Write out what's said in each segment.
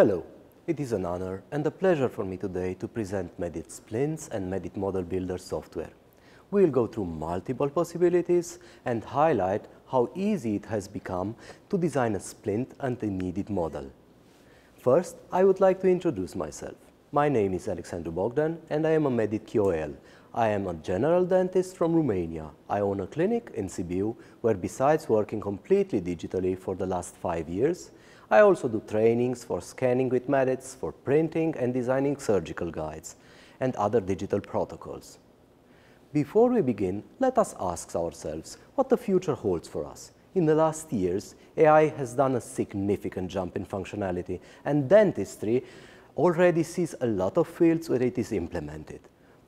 Hello, it is an honor and a pleasure for me today to present Medit Splints and Medit Model Builder software. We will go through multiple possibilities and highlight how easy it has become to design a splint and the needed model. First, I would like to introduce myself. My name is Alexandru Bogdan and I am a Medit KOL. I am a general dentist from Romania. I own a clinic in Sibiu where besides working completely digitally for the last five years, I also do trainings for scanning with Medits, for printing and designing surgical guides and other digital protocols. Before we begin, let us ask ourselves what the future holds for us. In the last years, AI has done a significant jump in functionality and dentistry already sees a lot of fields where it is implemented.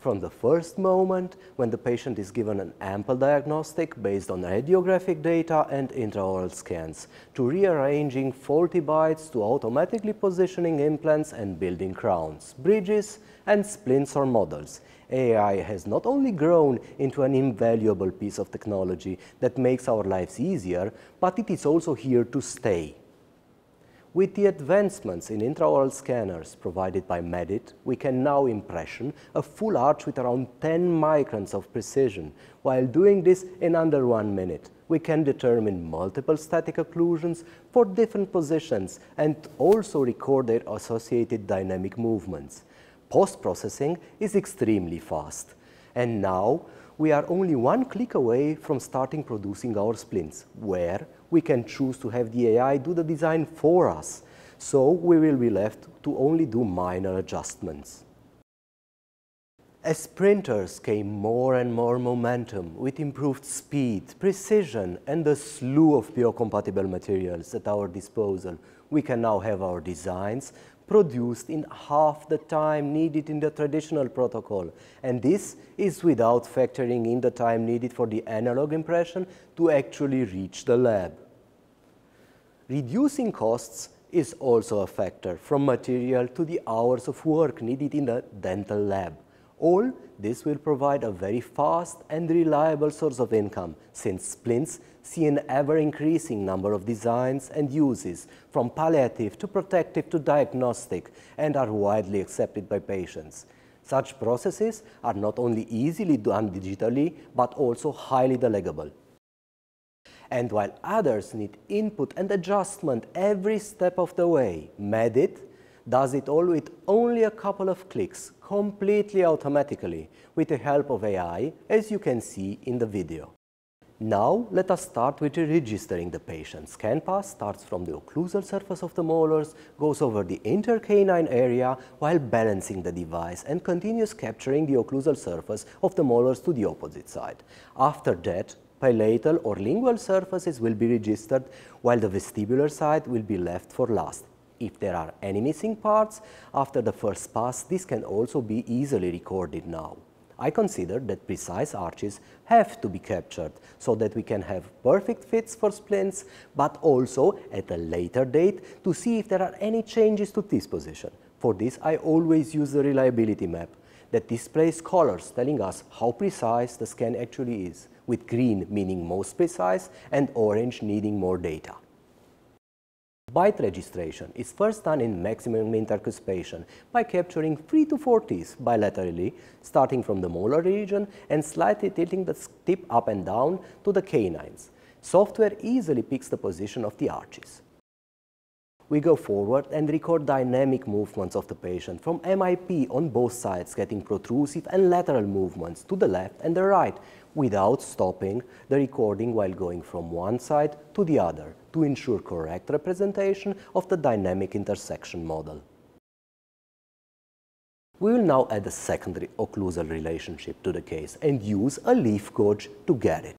From the first moment when the patient is given an ample diagnostic based on radiographic data and intraoral scans, to rearranging faulty bites to automatically positioning implants and building crowns, bridges and splints or models, AI has not only grown into an invaluable piece of technology that makes our lives easier, but it is also here to stay. With the advancements in intraoral scanners provided by Medit, we can now impression a full arch with around 10 microns of precision. While doing this in under one minute, we can determine multiple static occlusions for different positions and also record their associated dynamic movements. Post-processing is extremely fast. And now we are only one click away from starting producing our splints, where we can choose to have the AI do the design for us. So we will be left to only do minor adjustments. As printers came more and more momentum with improved speed, precision, and a slew of biocompatible materials at our disposal, we can now have our designs produced in half the time needed in the traditional protocol. And this is without factoring in the time needed for the analog impression to actually reach the lab. Reducing costs is also a factor from material to the hours of work needed in the dental lab. All this will provide a very fast and reliable source of income since splints see an ever-increasing number of designs and uses from palliative to protective to diagnostic and are widely accepted by patients. Such processes are not only easily done digitally but also highly delegable. And while others need input and adjustment every step of the way, Medit does it all with only a couple of clicks, completely automatically, with the help of AI, as you can see in the video. Now, let us start with registering the patient. Scan pass starts from the occlusal surface of the molars, goes over the intercanine area while balancing the device and continues capturing the occlusal surface of the molars to the opposite side. After that, palatal or lingual surfaces will be registered while the vestibular side will be left for last. If there are any missing parts after the first pass, this can also be easily recorded now. I consider that precise arches have to be captured so that we can have perfect fits for splints, but also at a later date to see if there are any changes to this position. For this, I always use the reliability map that displays colors telling us how precise the scan actually is, with green meaning most precise and orange needing more data. Bite registration is first done in maximum intercuspation by capturing 3 to 4 teeth bilaterally, starting from the molar region and slightly tilting the tip up and down to the canines. Software easily picks the position of the arches. We go forward and record dynamic movements of the patient from MIP on both sides, getting protrusive and lateral movements to the left and the right, without stopping the recording while going from one side to the other to ensure correct representation of the dynamic intersection model. We will now add a secondary occlusal relationship to the case and use a leaf gauge to get it.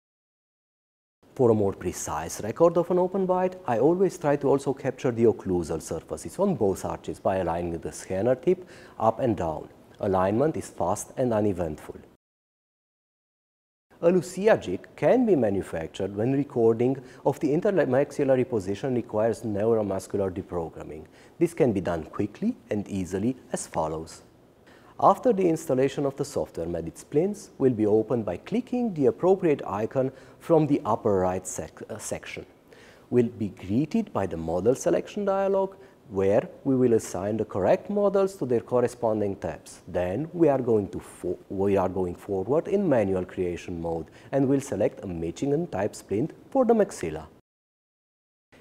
For a more precise record of an open bite, I always try to also capture the occlusal surfaces on both arches by aligning the scanner tip up and down. Alignment is fast and uneventful. A Lucia jig can be manufactured when recording of the intermaxillary position requires neuromuscular deprogramming. This can be done quickly and easily as follows. After the installation of the software, Medit Splints will be opened by clicking the appropriate icon from the upper right sec uh, section. Will be greeted by the model selection dialog where we will assign the correct models to their corresponding tabs. Then we are going to we are going forward in manual creation mode and we'll select a Michigan type splint for the maxilla.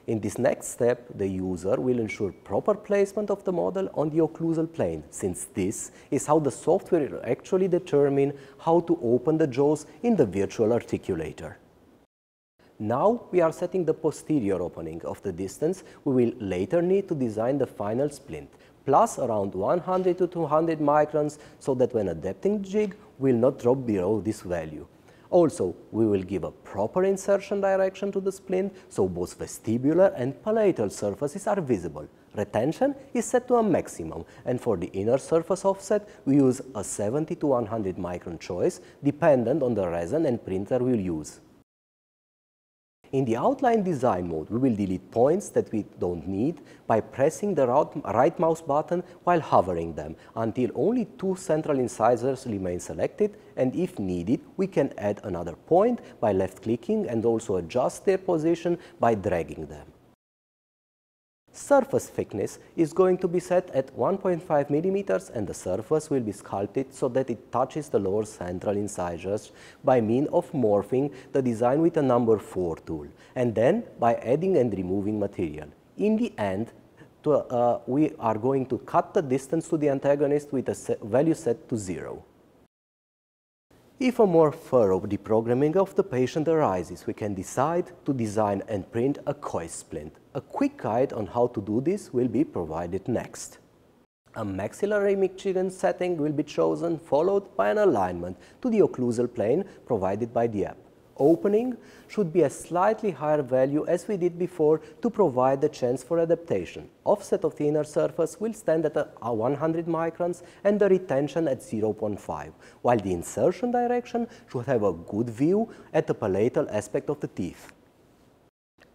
In this next step, the user will ensure proper placement of the model on the occlusal plane, since this is how the software will actually determine how to open the jaws in the virtual articulator. Now we are setting the posterior opening of the distance. We will later need to design the final splint, plus around 100 to 200 microns so that when adapting the jig will not drop below this value. Also, we will give a proper insertion direction to the splint so both vestibular and palatal surfaces are visible. Retention is set to a maximum and for the inner surface offset we use a 70 to 100 micron choice dependent on the resin and printer we'll use. In the outline design mode, we will delete points that we don't need by pressing the right mouse button while hovering them until only two central incisors remain selected and if needed, we can add another point by left clicking and also adjust their position by dragging them. Surface thickness is going to be set at 1.5 millimeters and the surface will be sculpted so that it touches the lower central incisors by means of morphing the design with a number 4 tool and then by adding and removing material. In the end, to, uh, we are going to cut the distance to the antagonist with a value set to 0. If a more thorough deprogramming of the patient arises, we can decide to design and print a Kois splint. A quick guide on how to do this will be provided next. A maxillary Michigan setting will be chosen, followed by an alignment to the occlusal plane provided by the app opening should be a slightly higher value as we did before to provide the chance for adaptation. Offset of the inner surface will stand at 100 microns and the retention at 0.5, while the insertion direction should have a good view at the palatal aspect of the teeth.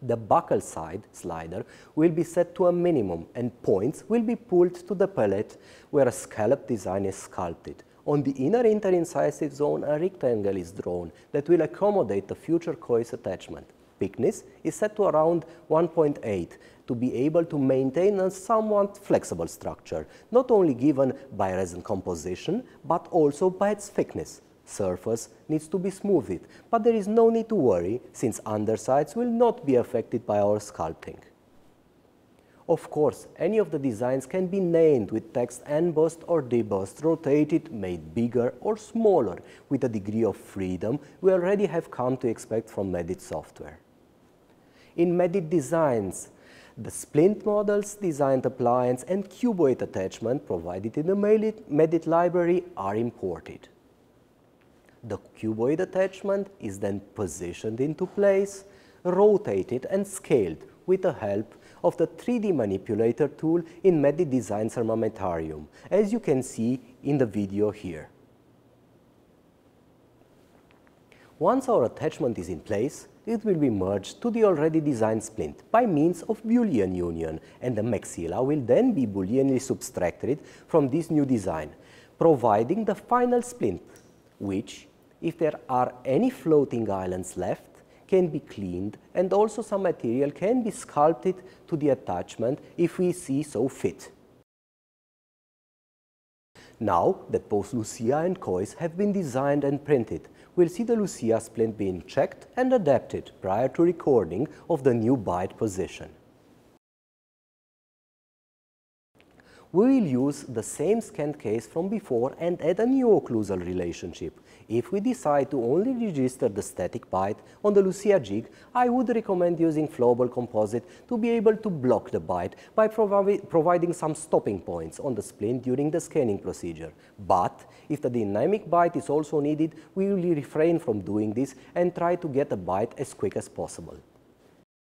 The buccal side slider will be set to a minimum and points will be pulled to the palate where a scallop design is sculpted. On the inner interincisive zone, a rectangle is drawn that will accommodate the future Kois attachment. Thickness is set to around 1.8 to be able to maintain a somewhat flexible structure, not only given by resin composition, but also by its thickness. Surface needs to be smoothed, but there is no need to worry since undersides will not be affected by our sculpting. Of course, any of the designs can be named with text embossed or debossed, rotated, made bigger or smaller with a degree of freedom we already have come to expect from Medit software. In Medit designs, the splint models, designed appliance and cuboid attachment provided in the Medit library are imported. The cuboid attachment is then positioned into place, rotated and scaled with the help of the 3D manipulator tool in Medit Designs Armamentarium, as you can see in the video here. Once our attachment is in place, it will be merged to the already designed splint by means of Boolean union, and the maxilla will then be Booleanly subtracted from this new design, providing the final splint, which, if there are any floating islands left, can be cleaned and also some material can be sculpted to the attachment if we see so fit. Now that both Lucia and Kois have been designed and printed, we'll see the Lucia splint being checked and adapted prior to recording of the new bite position. We will use the same scanned case from before and add a new occlusal relationship, if we decide to only register the static bite on the Lucia jig, I would recommend using flowable composite to be able to block the bite by provi providing some stopping points on the splint during the scanning procedure. But if the dynamic bite is also needed, we will refrain from doing this and try to get a bite as quick as possible.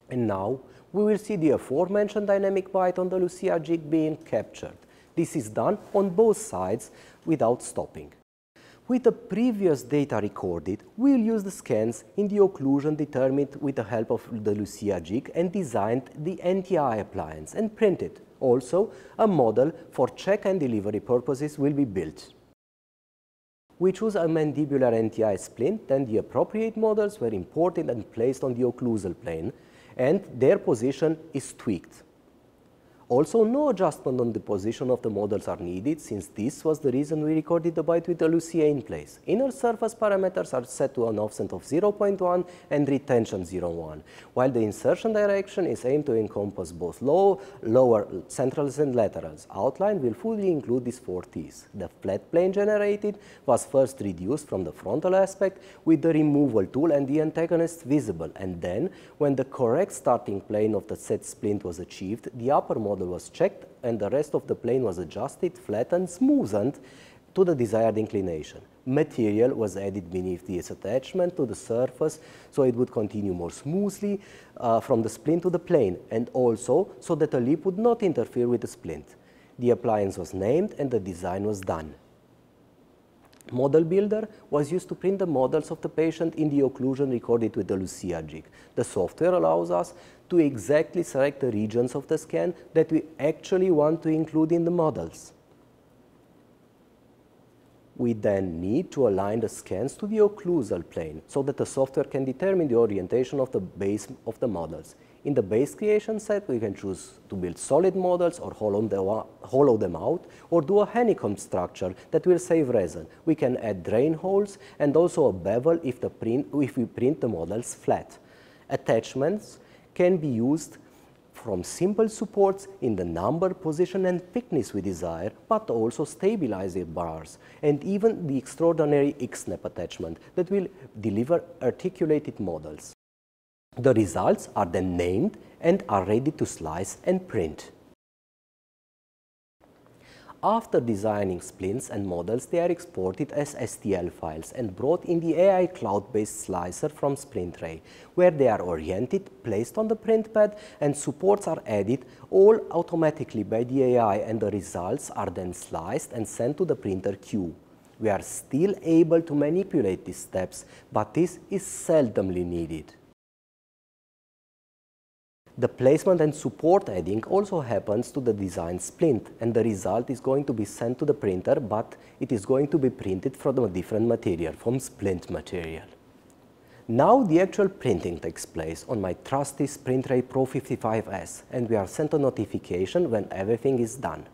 And now we will see the aforementioned dynamic bite on the Lucia jig being captured. This is done on both sides without stopping. With the previous data recorded, we'll use the scans in the occlusion determined with the help of the Lucia jig and designed the NTI appliance and printed. Also, a model for check and delivery purposes will be built. We choose a mandibular NTI splint, then the appropriate models were imported and placed on the occlusal plane, and their position is tweaked. Also, no adjustment on the position of the models are needed since this was the reason we recorded the bite with the Lucia in place. Inner surface parameters are set to an offset of 0.1 and retention 0.1, while the insertion direction is aimed to encompass both low, lower centrals and laterals. Outline will fully include these four T's. The flat plane generated was first reduced from the frontal aspect with the removal tool and the antagonist visible, and then when the correct starting plane of the set splint was achieved, the upper model model was checked and the rest of the plane was adjusted, flattened, smoothened to the desired inclination. Material was added beneath this attachment to the surface so it would continue more smoothly uh, from the splint to the plane and also so that the lip would not interfere with the splint. The appliance was named and the design was done. Model Builder was used to print the models of the patient in the occlusion recorded with the Lucia jig. The software allows us to exactly select the regions of the scan that we actually want to include in the models. We then need to align the scans to the occlusal plane so that the software can determine the orientation of the base of the models. In the base creation set, we can choose to build solid models or hollow them, out or do a honeycomb structure that will save resin. We can add drain holes and also a bevel if, print, if we print the models flat. Attachments can be used from simple supports in the number, position and thickness we desire, but also stabilizer bars and even the extraordinary X-snap attachment that will deliver articulated models. The results are then named and are ready to slice and print. After designing splints and models, they are exported as STL files and brought in the AI cloud-based slicer from SprintRay, where they are oriented, placed on the print pad, and supports are added all automatically by the AI, and the results are then sliced and sent to the printer queue. We are still able to manipulate these steps, but this is seldomly needed. The placement and support adding also happens to the design splint and the result is going to be sent to the printer but it is going to be printed from a different material, from splint material. Now the actual printing takes place on my trusty SprintRay Pro 55S and we are sent a notification when everything is done.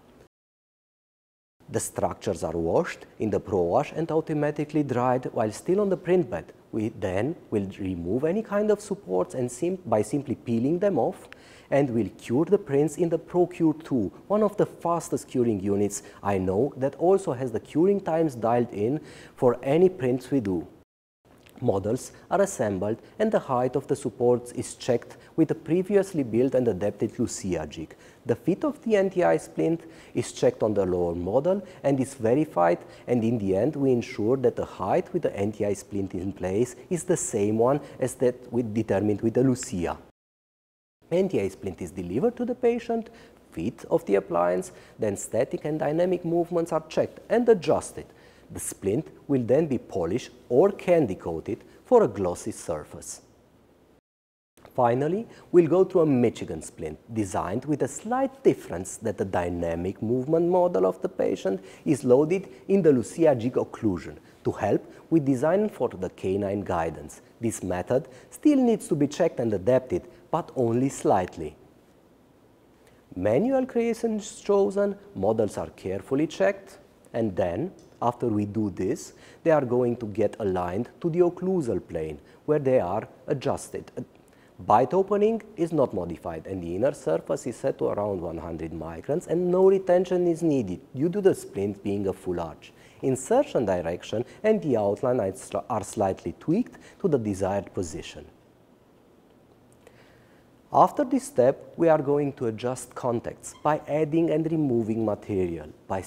The structures are washed in the Pro Wash and automatically dried while still on the print bed. We then will remove any kind of supports and sim by simply peeling them off and will cure the prints in the ProCure 2, one of the fastest curing units I know that also has the curing times dialed in for any prints we do. Models are assembled and the height of the supports is checked with a previously built and adapted Lucia jig. The fit of the NTI splint is checked on the lower model and is verified and in the end we ensure that the height with the NTI splint in place is the same one as that we determined with the Lucia. NTI splint is delivered to the patient, fit of the appliance, then static and dynamic movements are checked and adjusted the splint will then be polished or candy coated for a glossy surface. Finally, we'll go through a Michigan splint designed with a slight difference that the dynamic movement model of the patient is loaded in the Lucia jig occlusion to help with design for the canine guidance. This method still needs to be checked and adapted, but only slightly. Manual creation is chosen, models are carefully checked, and then after we do this, they are going to get aligned to the occlusal plane where they are adjusted. Bite opening is not modified and the inner surface is set to around 100 microns and no retention is needed due to the splint being a full arch. Insertion direction and the outline are slightly tweaked to the desired position. After this step, we are going to adjust contacts by adding and removing material by,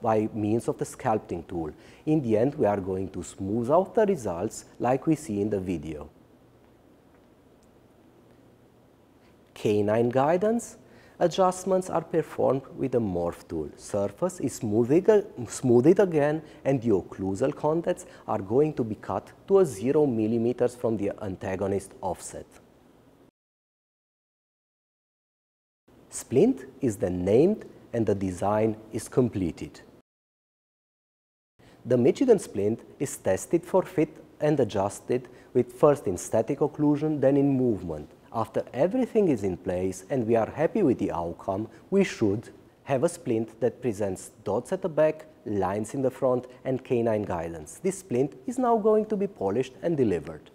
by, means of the sculpting tool. In the end, we are going to smooth out the results like we see in the video. Canine guidance adjustments are performed with the morph tool. Surface is smoothed, smoothed again and the occlusal contacts are going to be cut to a 0 millimeters from the antagonist offset. Splint is then named and the design is completed. The Michigan splint is tested for fit and adjusted with first in static occlusion, then in movement. After everything is in place and we are happy with the outcome, we should have a splint that presents dots at the back, lines in the front and canine guidance. This splint is now going to be polished and delivered.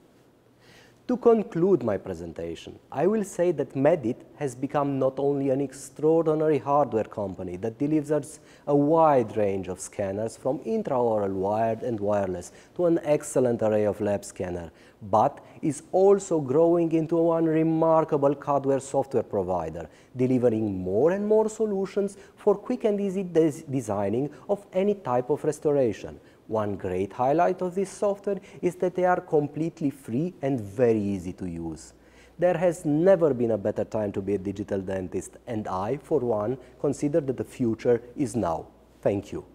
To conclude my presentation, I will say that Medit has become not only an extraordinary hardware company that delivers a wide range of scanners from intraoral wired and wireless to an excellent array of lab scanner, but is also growing into one remarkable hardware software provider, delivering more and more solutions for quick and easy des designing of any type of restoration, one great highlight of this software is that they are completely free and very easy to use. There has never been a better time to be a digital dentist and I, for one, consider that the future is now. Thank you.